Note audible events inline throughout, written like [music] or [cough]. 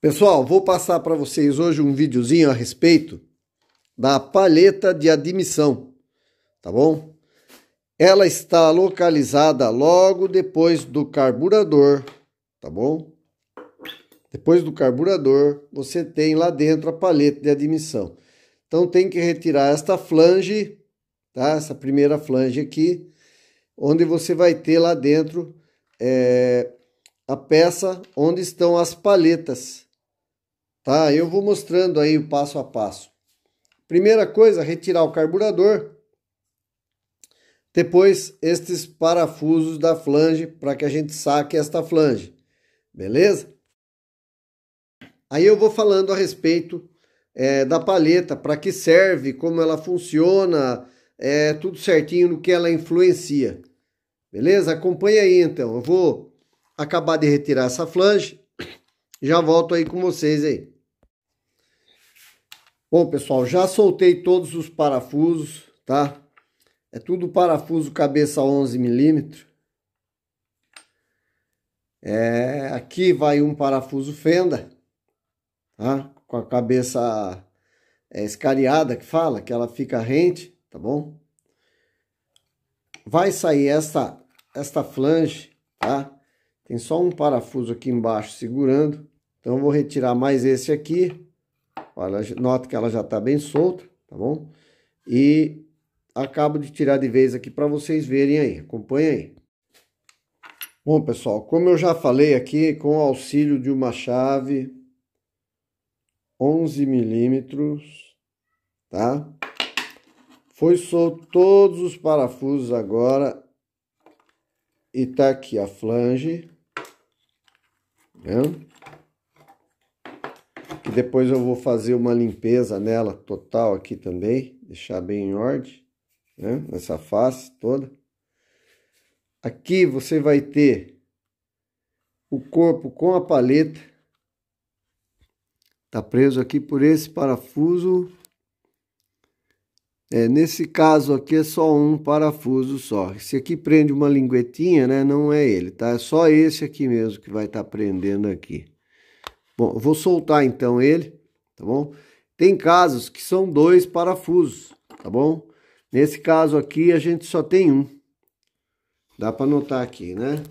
Pessoal, vou passar para vocês hoje um videozinho a respeito da palheta de admissão, tá bom? Ela está localizada logo depois do carburador, tá bom? Depois do carburador, você tem lá dentro a palheta de admissão. Então tem que retirar esta flange, tá? Essa primeira flange aqui, onde você vai ter lá dentro é, a peça onde estão as palhetas, Tá? Eu vou mostrando aí o passo a passo. Primeira coisa, retirar o carburador. Depois, estes parafusos da flange para que a gente saque esta flange. Beleza? Aí eu vou falando a respeito é, da palheta, para que serve, como ela funciona, é, tudo certinho no que ela influencia. Beleza? Acompanha aí então. Eu vou acabar de retirar essa flange. Já volto aí com vocês aí. Bom, pessoal, já soltei todos os parafusos, tá? É tudo parafuso cabeça 11 milímetros. É, aqui vai um parafuso fenda, tá? Com a cabeça é, escariada que fala, que ela fica rente, tá bom? Vai sair esta, esta flange, tá? Tem só um parafuso aqui embaixo segurando. Então eu vou retirar mais esse aqui Olha, nota que ela já está bem solta, tá bom? E acabo de tirar de vez aqui para vocês verem aí. Acompanha aí. Bom, pessoal, como eu já falei aqui, com o auxílio de uma chave 11 milímetros, tá? Foi solto todos os parafusos agora e tá aqui a flange, né? Que depois eu vou fazer uma limpeza nela total aqui também, deixar bem em ordem, né? Nessa face toda. Aqui você vai ter o corpo com a paleta. Tá preso aqui por esse parafuso. É, nesse caso aqui é só um parafuso só. Esse aqui prende uma linguetinha, né? Não é ele, tá? É só esse aqui mesmo que vai estar tá prendendo aqui. Bom, eu vou soltar então ele, tá bom? Tem casos que são dois parafusos, tá bom? Nesse caso aqui a gente só tem um. Dá para notar aqui, né?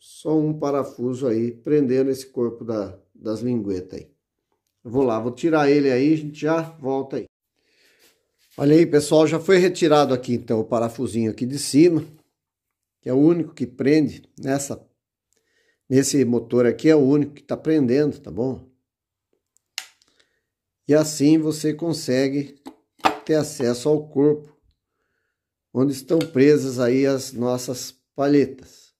Só um parafuso aí prendendo esse corpo da, das linguetas aí. Eu vou lá, vou tirar ele aí, a gente já volta aí. Olha aí, pessoal, já foi retirado aqui então o parafusinho aqui de cima, que é o único que prende nessa Nesse motor aqui é o único que está prendendo, tá bom? E assim você consegue ter acesso ao corpo, onde estão presas aí as nossas palhetas.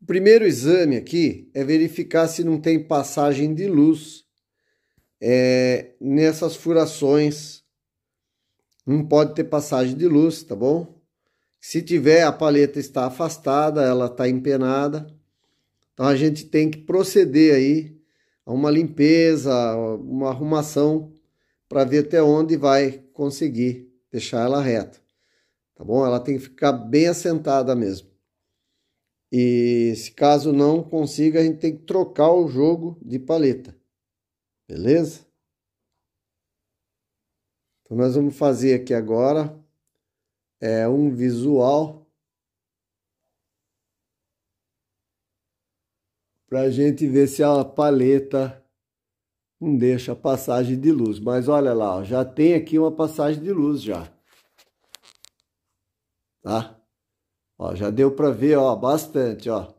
O primeiro exame aqui é verificar se não tem passagem de luz é, nessas furações. Não pode ter passagem de luz, tá bom? Se tiver, a palheta está afastada, ela está empenada então a gente tem que proceder aí a uma limpeza, uma arrumação para ver até onde vai conseguir deixar ela reta. Tá bom? Ela tem que ficar bem assentada mesmo. E se caso não consiga, a gente tem que trocar o jogo de paleta. Beleza? Então nós vamos fazer aqui agora é um visual para a gente ver se a paleta não deixa passagem de luz. Mas olha lá, ó, já tem aqui uma passagem de luz já. Tá? Ó, já deu para ver, ó, bastante, ó.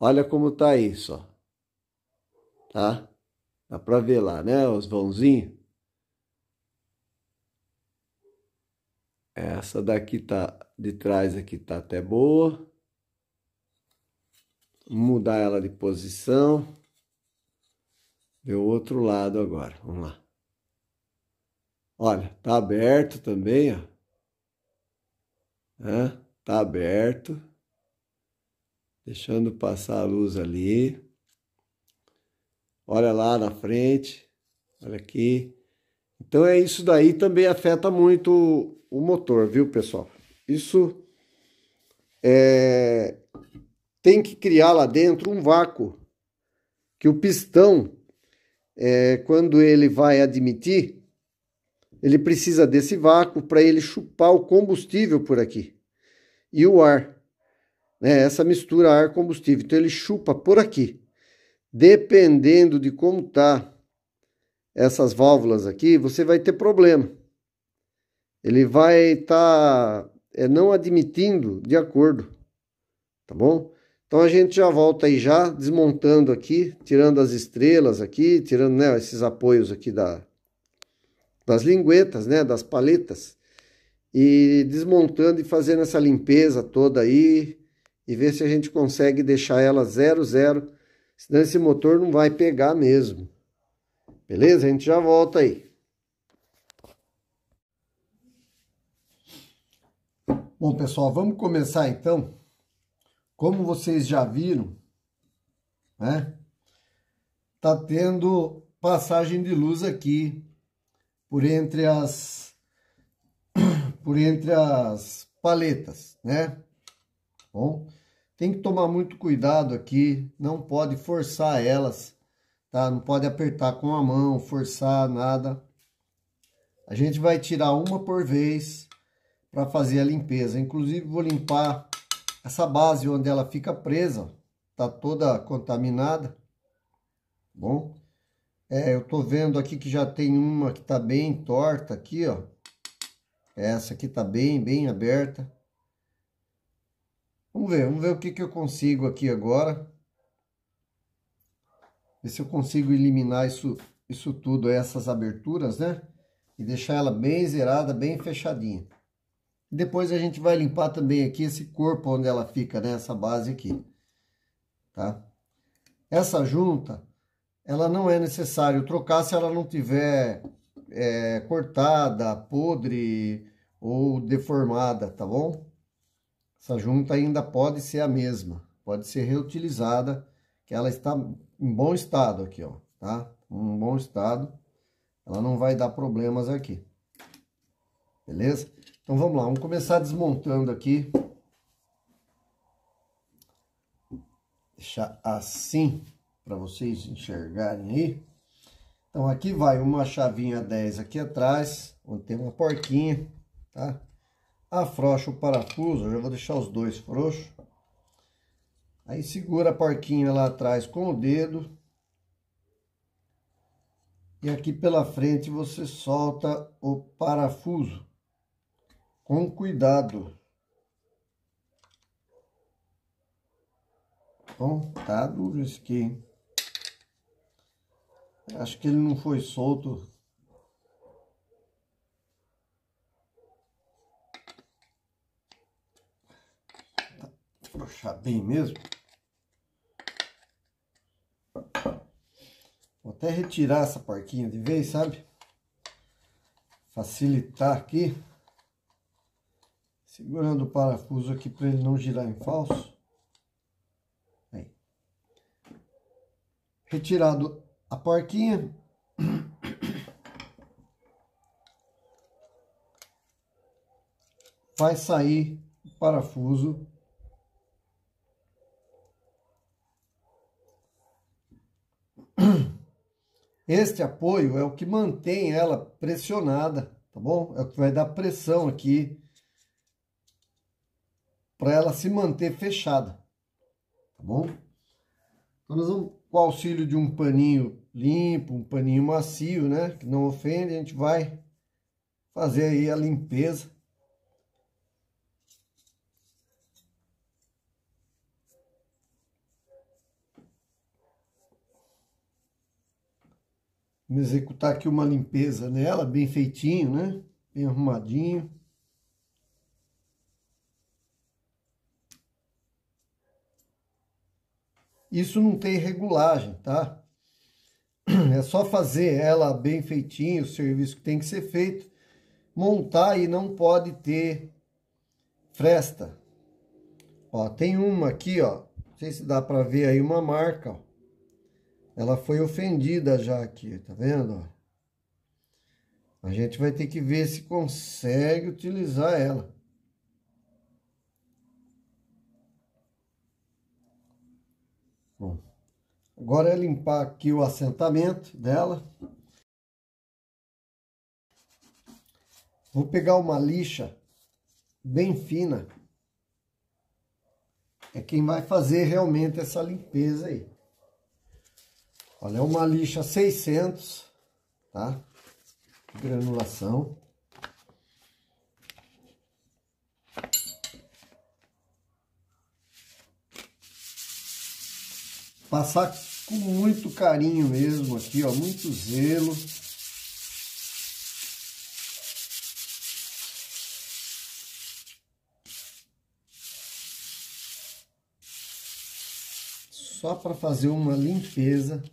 Olha como tá isso, ó. Tá? Dá para ver lá, né, os vãozinhos. Essa daqui tá de trás aqui tá até boa mudar ela de posição. O outro lado agora. Vamos lá. Olha, tá aberto também, ó. É, tá aberto. Deixando passar a luz ali. Olha lá na frente. Olha aqui. Então é isso daí também afeta muito o motor, viu, pessoal? Isso é tem que criar lá dentro um vácuo, que o pistão, é, quando ele vai admitir, ele precisa desse vácuo para ele chupar o combustível por aqui e o ar, né? Essa mistura ar-combustível. Então ele chupa por aqui. Dependendo de como tá essas válvulas aqui, você vai ter problema. Ele vai estar tá, é, não admitindo de acordo, tá bom? Então a gente já volta aí já desmontando aqui, tirando as estrelas aqui, tirando né, esses apoios aqui da, das linguetas, né, das paletas, e desmontando e fazendo essa limpeza toda aí, e ver se a gente consegue deixar ela zero, zero, senão esse motor não vai pegar mesmo. Beleza? A gente já volta aí. Bom, pessoal, vamos começar então. Como vocês já viram, né? Tá tendo passagem de luz aqui por entre as [coughs] por entre as paletas, né? Bom, tem que tomar muito cuidado aqui, não pode forçar elas, tá? Não pode apertar com a mão, forçar nada. A gente vai tirar uma por vez para fazer a limpeza. Inclusive vou limpar essa base onde ela fica presa, tá toda contaminada. Bom, é, eu tô vendo aqui que já tem uma que tá bem torta aqui, ó. Essa aqui tá bem, bem aberta. Vamos ver, vamos ver o que, que eu consigo aqui agora. Ver se eu consigo eliminar isso, isso tudo, essas aberturas, né? E deixar ela bem zerada, bem fechadinha. Depois a gente vai limpar também aqui esse corpo onde ela fica, né? Essa base aqui, tá? Essa junta, ela não é necessário trocar se ela não tiver é, cortada, podre ou deformada, tá bom? Essa junta ainda pode ser a mesma, pode ser reutilizada, que ela está em bom estado aqui, ó, tá? Em bom estado, ela não vai dar problemas aqui. Beleza? Então vamos lá, vamos começar desmontando aqui. Deixar assim, para vocês enxergarem aí. Então aqui vai uma chavinha 10 aqui atrás, onde tem uma porquinha, tá? afrouxa o parafuso, eu já vou deixar os dois frouxos. Aí segura a porquinha lá atrás com o dedo. E aqui pela frente você solta o parafuso com cuidado. Bom, tá duro aqui? Acho que ele não foi solto afrouxar bem mesmo. Vou até retirar essa porquinha de vez, sabe? Facilitar aqui. Segurando o parafuso aqui para ele não girar em falso. Aí. Retirado a porquinha. Vai sair o parafuso Este apoio é o que mantém ela pressionada, tá bom? É o que vai dar pressão aqui para ela se manter fechada, tá bom? Então nós vamos, com o auxílio de um paninho limpo, um paninho macio, né? Que não ofende, a gente vai fazer aí a limpeza Vamos executar aqui uma limpeza nela, bem feitinho, né? Bem arrumadinho. Isso não tem regulagem, tá? É só fazer ela bem feitinho, o serviço que tem que ser feito. Montar e não pode ter fresta. Ó, tem uma aqui, ó. Não sei se dá para ver aí uma marca, ó ela foi ofendida já aqui, tá vendo? A gente vai ter que ver se consegue utilizar ela. Agora é limpar aqui o assentamento dela. Vou pegar uma lixa bem fina. É quem vai fazer realmente essa limpeza aí. Olha, é uma lixa 600, tá? Granulação. Passar com muito carinho mesmo aqui, ó, muito zelo. Só para fazer uma limpeza.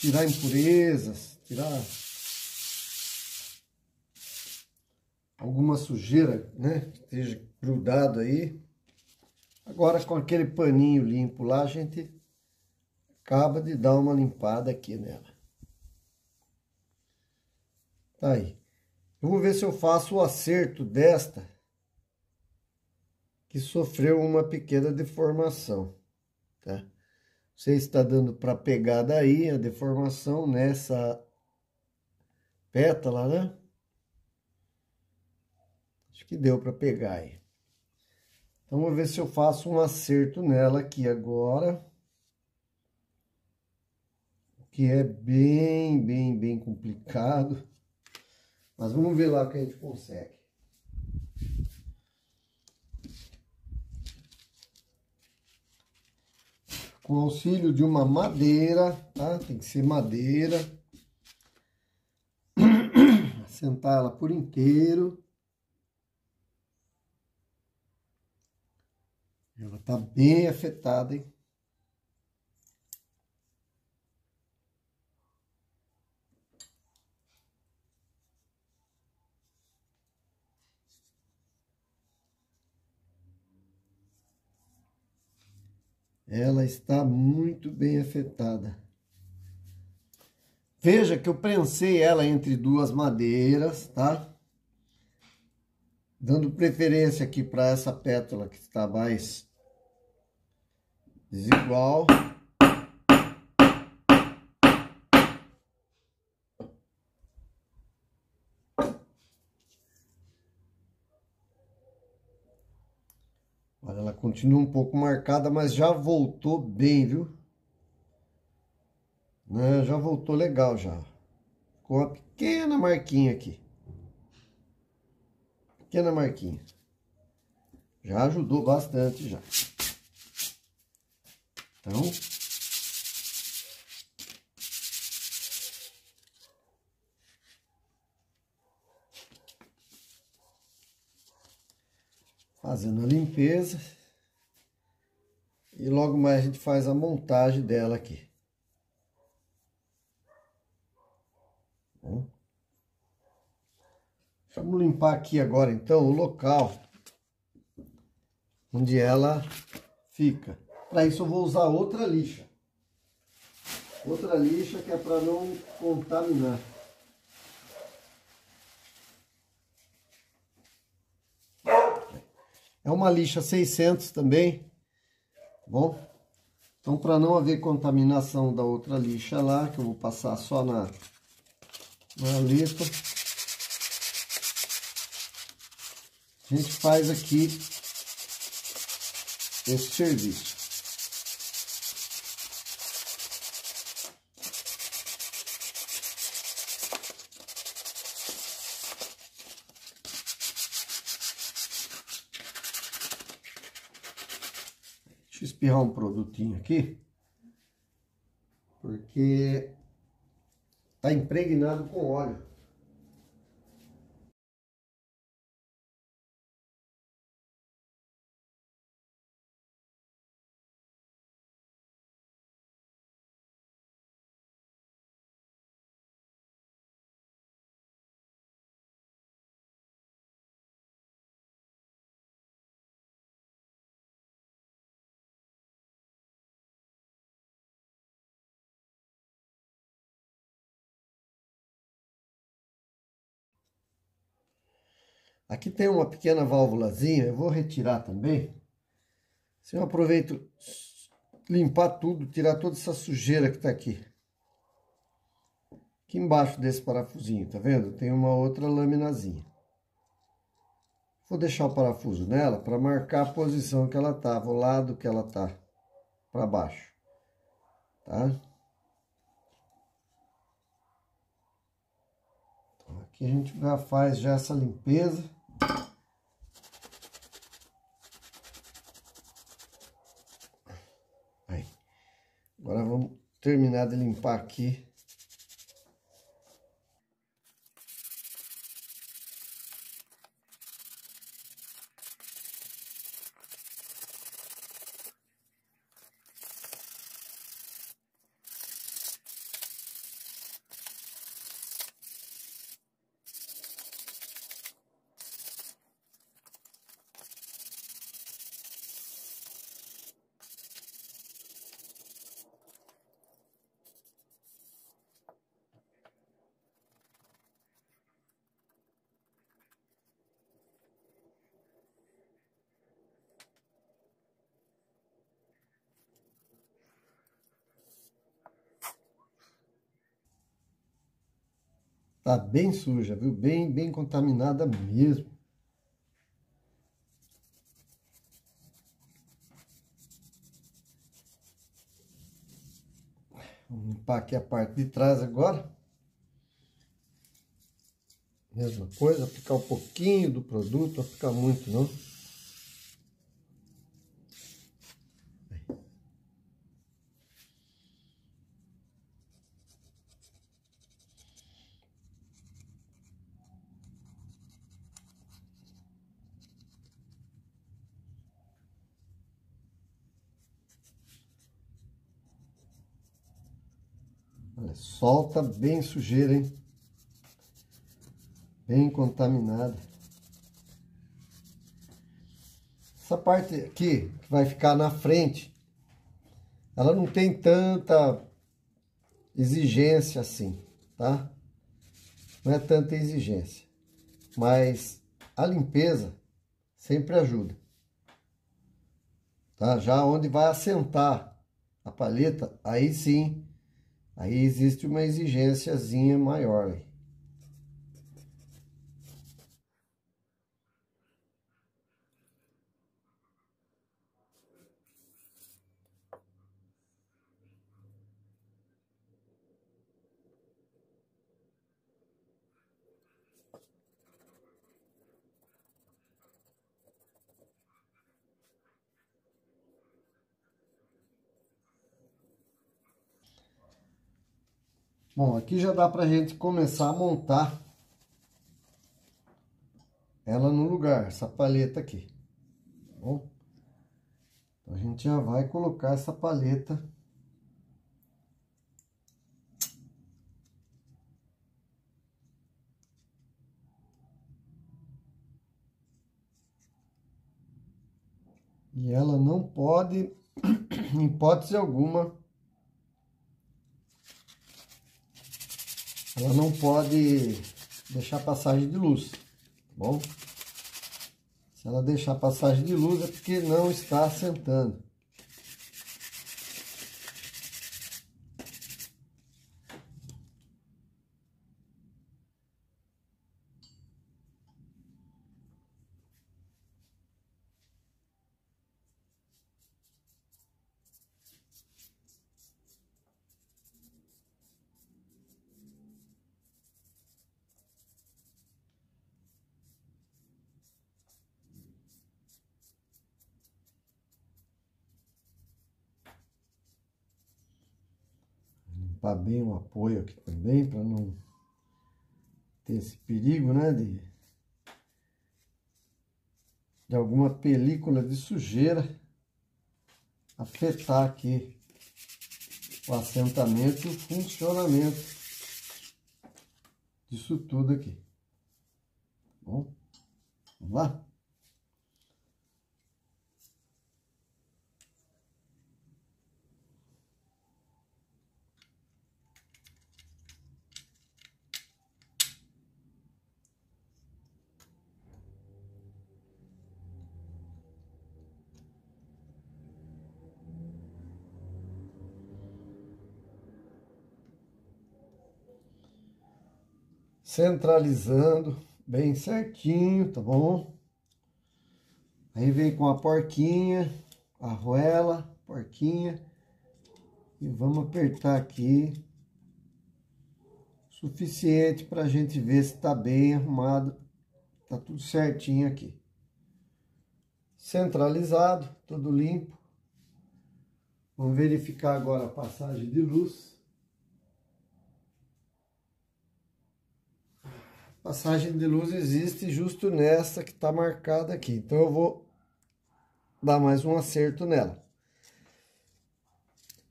Tirar impurezas, tirar alguma sujeira, né, esteja grudado aí. Agora com aquele paninho limpo lá, a gente acaba de dar uma limpada aqui nela. Tá aí. Eu vou ver se eu faço o acerto desta que sofreu uma pequena deformação, tá? Você está dando para pegar daí a deformação nessa pétala, né? Acho que deu para pegar aí. Então, vou ver se eu faço um acerto nela aqui agora. Que é bem, bem, bem complicado. Mas vamos ver lá o que a gente consegue. Com auxílio de uma madeira, tá? Tem que ser madeira. [coughs] Assentar ela por inteiro. Ela tá bem afetada, hein? Ela está muito bem afetada. Veja que eu prensei ela entre duas madeiras, tá? Dando preferência aqui para essa pétala que está mais desigual. Olha, ela continua um pouco marcada, mas já voltou bem, viu? Né? Já voltou legal já. Com uma pequena marquinha aqui. Pequena marquinha. Já ajudou bastante já. Então, fazendo a limpeza e logo mais a gente faz a montagem dela aqui. Vamos limpar aqui agora então o local onde ela fica. Para isso eu vou usar outra lixa. Outra lixa que é para não contaminar. É uma lixa 600 também, tá bom? Então, para não haver contaminação da outra lixa lá, que eu vou passar só na, na letra, a gente faz aqui esse serviço. Deixa eu espirrar um produtinho aqui. Porque tá impregnado com óleo. Aqui tem uma pequena válvulazinha, eu vou retirar também. Assim eu aproveito limpar tudo, tirar toda essa sujeira que está aqui. Aqui embaixo desse parafusinho, tá vendo? Tem uma outra laminazinha. Vou deixar o parafuso nela para marcar a posição que ela estava, o lado que ela tá para baixo, tá? Então, aqui a gente já faz já essa limpeza. Aí. Agora vamos terminar de limpar aqui Tá bem suja, viu? Bem, bem contaminada mesmo. Vamos limpar aqui a parte de trás agora. Mesma coisa, aplicar um pouquinho do produto, não ficar muito não. Olha, solta bem sujeira, hein? Bem contaminada. Essa parte aqui, que vai ficar na frente, ela não tem tanta exigência assim, tá? Não é tanta exigência. Mas a limpeza sempre ajuda. Tá? Já onde vai assentar a paleta, aí sim Aí existe uma exigênciazinha maior. Bom, aqui já dá pra gente começar a montar ela no lugar, essa paleta aqui. Tá bom? Então a gente já vai colocar essa paleta E ela não pode, [coughs] em hipótese alguma, ela não pode deixar passagem de luz, tá bom? Se ela deixar passagem de luz é porque não está assentando. limpar bem o apoio aqui também, para não ter esse perigo, né, de, de alguma película de sujeira afetar aqui o assentamento e o funcionamento disso tudo aqui. Bom, vamos lá? Centralizando bem certinho, tá bom? Aí vem com a porquinha, arruela, porquinha, e vamos apertar aqui suficiente para a gente ver se está bem arrumado, tá tudo certinho aqui. Centralizado, tudo limpo. Vamos verificar agora a passagem de luz. Passagem de luz existe justo nessa que está marcada aqui. Então eu vou dar mais um acerto nela.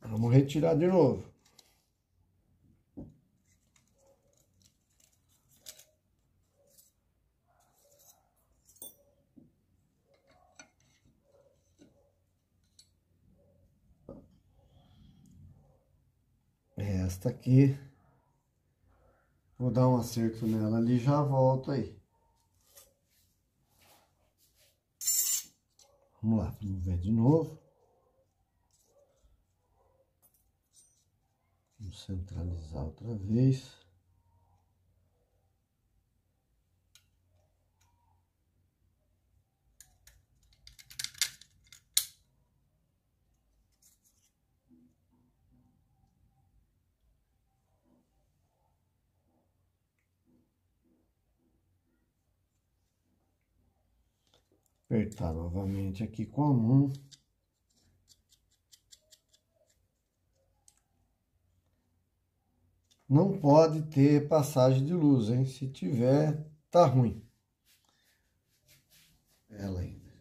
Vamos retirar de novo. Esta aqui. Vou dar um acerto nela ali já volto aí. Vamos lá, vamos ver de novo. Vamos centralizar outra vez. Apertar novamente aqui com a mão. Não pode ter passagem de luz, hein? Se tiver, tá ruim. Ela ainda.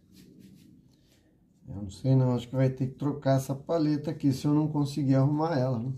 Eu não sei não, acho que vai ter que trocar essa paleta aqui se eu não conseguir arrumar ela, né?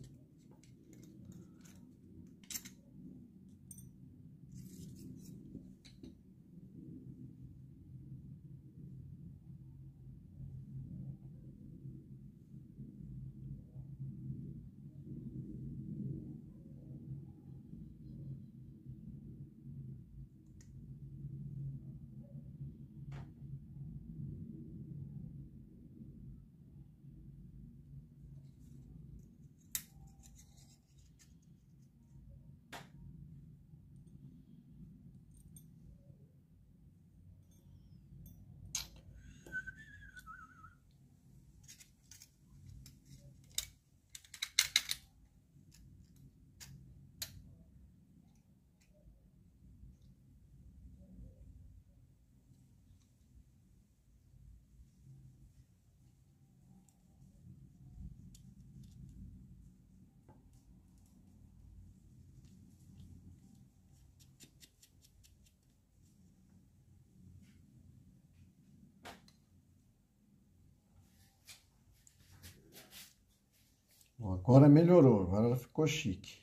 Agora melhorou, agora ela ficou chique.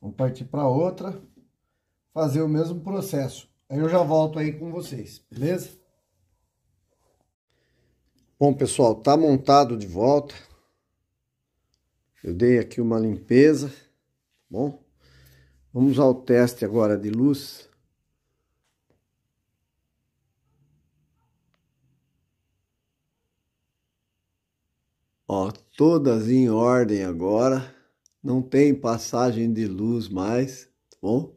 Vamos partir para outra, fazer o mesmo processo. Aí eu já volto aí com vocês, beleza? Bom, pessoal, tá montado de volta. Eu dei aqui uma limpeza, tá bom? Vamos ao teste agora de luz. Ó, todas em ordem agora. Não tem passagem de luz mais, tá bom?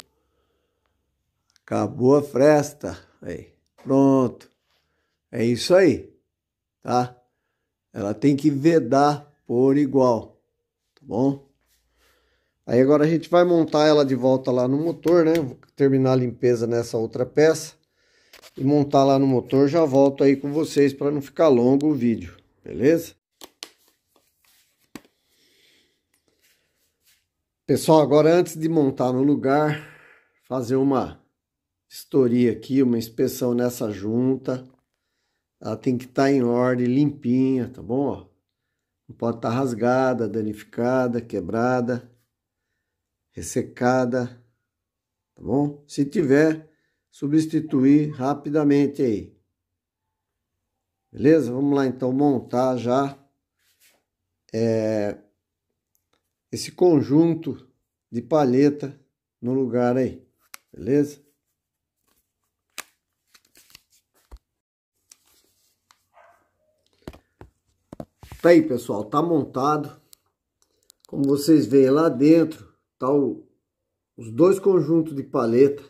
Acabou a fresta. Aí, pronto. É isso aí, tá? Ela tem que vedar por igual, tá bom? Aí agora a gente vai montar ela de volta lá no motor, né? Vou terminar a limpeza nessa outra peça e montar lá no motor. Já volto aí com vocês para não ficar longo o vídeo, beleza? Pessoal, agora antes de montar no lugar, fazer uma vistoria aqui, uma inspeção nessa junta. Ela tem que estar tá em ordem, limpinha, tá bom? Não pode estar tá rasgada, danificada, quebrada, ressecada, tá bom? Se tiver, substituir rapidamente aí. Beleza? Vamos lá então montar já. É, esse conjunto de palheta no lugar aí, beleza? Tá aí, pessoal, tá montado. Como vocês veem lá dentro, tá o, os dois conjuntos de paleta,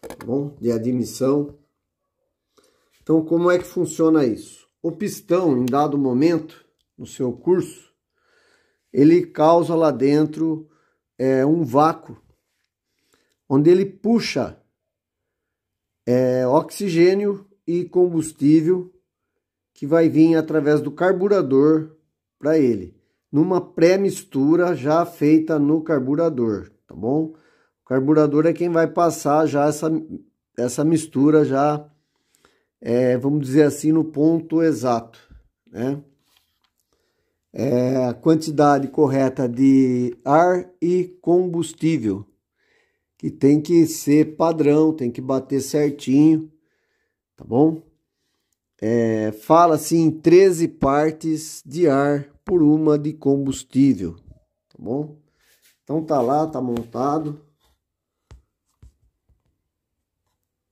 tá bom? De admissão. Então, como é que funciona isso? O pistão, em dado momento, no seu curso, ele causa lá dentro é, um vácuo, onde ele puxa é, oxigênio e combustível que vai vir através do carburador para ele, numa pré-mistura já feita no carburador, tá bom? O carburador é quem vai passar já essa, essa mistura já, é, vamos dizer assim, no ponto exato, né? É a quantidade correta de ar e combustível, que tem que ser padrão, tem que bater certinho, tá bom? É, fala assim 13 partes de ar por uma de combustível, tá bom? Então tá lá, tá montado.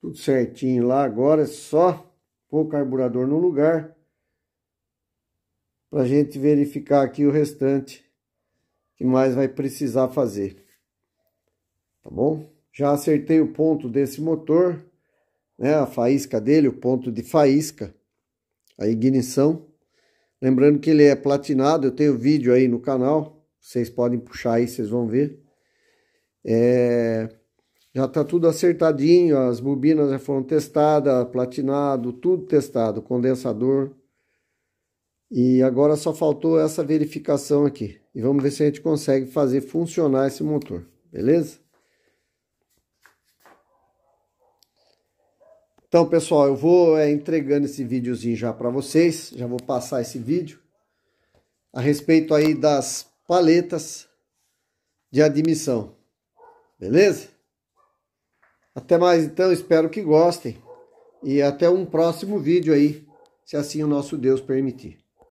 Tudo certinho lá, agora é só pôr o carburador no lugar para a gente verificar aqui o restante que mais vai precisar fazer. Tá bom? Já acertei o ponto desse motor, né? A faísca dele, o ponto de faísca, a ignição. Lembrando que ele é platinado, eu tenho vídeo aí no canal, vocês podem puxar aí, vocês vão ver. É, já tá tudo acertadinho, as bobinas já foram testadas, platinado, tudo testado, condensador. E agora só faltou essa verificação aqui. E vamos ver se a gente consegue fazer funcionar esse motor, beleza? Então, pessoal, eu vou é, entregando esse videozinho já para vocês. Já vou passar esse vídeo a respeito aí das paletas de admissão. Beleza? Até mais então, espero que gostem. E até um próximo vídeo aí, se assim o nosso Deus permitir.